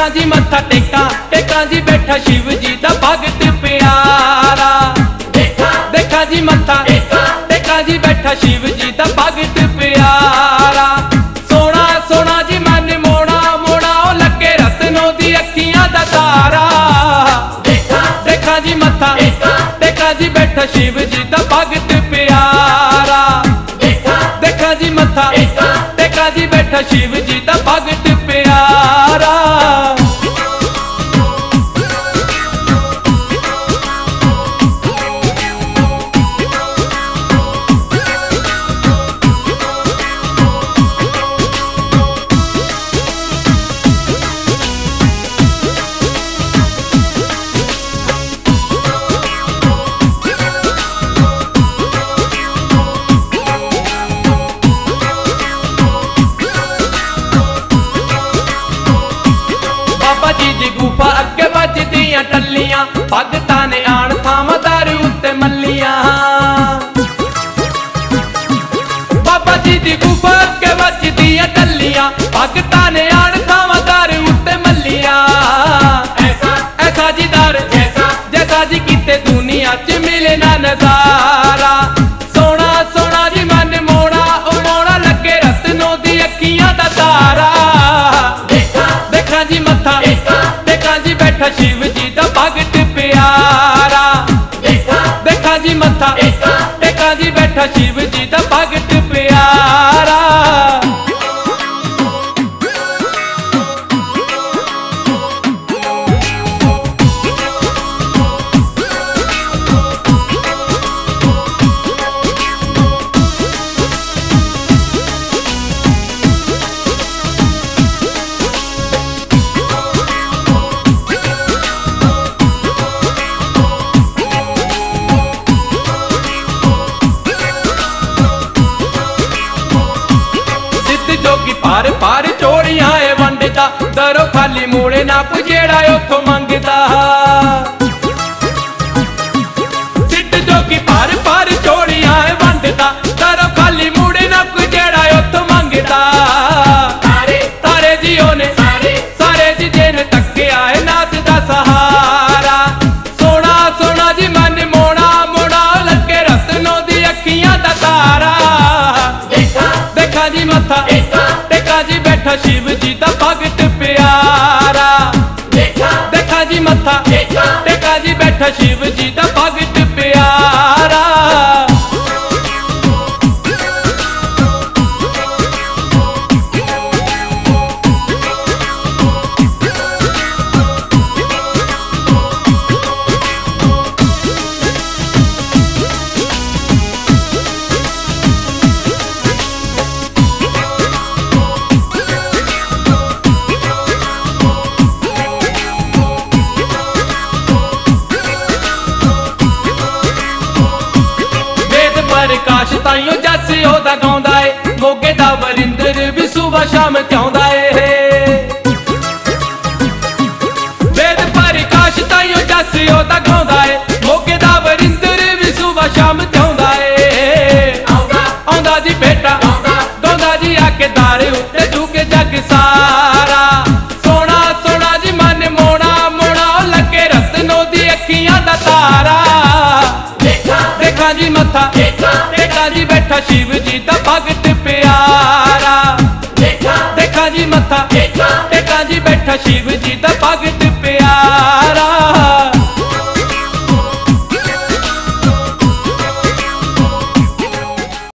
ਦੇਖਾਂ ਜੀ ਮੱਥਾ ਟੇਕਾਂ ਟੇਕਾਂ ਜੀ ਬੈਠਾ ਸ਼ਿਵ ਜੀ ਦਾ ਭਗਤ ਪਿਆਰਾ। ਦੇਖਾਂ ਦੇਖਾਂ ਜੀ ਮੱਥਾ ਟੇਕਾਂ। ਟੇਕਾਂ ਜੀ ਬੈਠਾ ਸ਼ਿਵ ਜੀ ਦਾ ਭਗਤ ਪਿਆਰਾ। ਸੋਹਣਾ ਸੋਹਣਾ ਜੀ ਮਨ ਮੋਣਾ ਮੋਣਾ ਉਹ ਲੱਗੇ ਰਤਨੋ ਦੀ ਅੱਖੀਆਂ ਦਾ ਤਾਰਾ। ਦੇਖਾਂ ਦੇਖਾਂ ਜੀ ਮੱਥਾ ਟੇਕਾਂ। ਦੇਖਾਂ ਜੀ ਬੈਠਾ ਸ਼ਿਵ ਜੀ ਦਾ ਭਗਤ ਪਿਆਰਾ। ਦੇਖਾਂ ਦੇਖਾਂ ਜੀ ਮੱਥਾ ਟੇਕਾਂ। ਜੀ ਬੈਠਾ ਸ਼ਿਵ ਜੀ ਦਾ ਭਗਤ ਪਿਆਰਾ। ਵੱਜਦੀਆਂ ਟੱਲੀਆਂ ਭਗਤਾਂ ਨੇ ਆਣ ਥਾਮਦਾਰ ਉੱਤੇ ਮੱਲੀਆਂ। ਬਾਬਾ ਜੀ ਦੀ ਗੁਫਾ ਅੱਗੇ ਵੱਜਦੀਆਂ ਟੱਲੀਆਂ ਭਗਤਾਂ ਨੇ ਆਣ ਥਾਮਦਾਰ ਉੱਤੇ ਮੱਲੀਆਂ। ਐਸਾ। ਐਸਾ ਜੀ ਦਰ ਜੈਸਾ ਜੈਸਾ ਜੀ ਕਿਤੇ ਦੁਨੀਆ 'ਚ ਮਿਲੇ ਨਾ ਨਜ਼ਾਰਾ। ਦੇਖਾਂ ਖਾਲੀ ਮੂੜੇ ਨਾ ਕੋ ਜਿਹੜਾ ਉਥੋਂ ਮੰਗਦਾ। ਸਿੱਧ ਜੋਗੀ ਪਾਰ ਪਾਰ ਚੋੜੀਆਂ ਵੰਡਦਾ। ਦਰੋ ਖਾਲੀ ਮੂੜੇ ਨਾ ਕੋ ਜਿਹੜਾ ਉਥੋਂ ਮੰਗਦਾ। ਤਾਰੇ ਤਾਰੇ ਜੀਓ ਨੇ ਸਾਰੇ। ਸਾਰੇ ਜੀ ਜੇ ਨੇ ਤੱਕਿਆ ਏ ਨਾਥ ਦਾ ਸਹਾਰਾ। ਸੋਹਣਾ ਸੋਹਣਾ ਜੀ ਮਨ ਮੋਣਾ ਮੋੜਾ ਲੱਗੇ ਰਤਨੋ ਦੀ ਅੱਖੀਆਂ ਦਾ ਤਾਰਾ। ਦੇਖਾਂ। ਦੇਖਾਂ ਜੀ ਮੱਥਾ। ਟੇਕਾਂ ਦੇਖਾਂ ਜੀ ਬੈਠਾ ਸ਼ਿਵ ਜੀ ਦਾ ਭਗਤ ਪਿਆਰਾ। ਦੇਖਾਂ ਦੇਖਾਂ ਜੀ ਮੱਥਾ। ਟੇਕਾਂ ਦੇਖਾਂ ਜੀ ਬੈਠਾ ਸ਼ਿਵ ਜੀ ਦਾ ਤਾਈਓ ਜੱਸ ਉਹਦਾ ਗਾਉਂਦਾ ਏ। ਮੋਗੇ ਦਾ ਵਰਿੰਦਰ ਵੀ ਸੁਬਾ ਸ਼ਾਮ ਚਾਉਂਦਾ ਏ ਮੱਥਾ। ਦੇਖਾਂ। ਜੀ ਬੈਠਾ ਸ਼ਿਵ ਜੀ ਦਾ ਭਗਤ ਪਿਆਰਾ। ਦੇਖਾਂ। ਦੇਖਾਂ ਜੀ ਮੱਥਾ। ਟੇਕਾਂ ਦੇਖਾਂ ਜੀ ਬੈਠਾ ਸ਼ਿਵ ਜੀ ਦਾ ਭਗਤ ਪਿਆਰਾ।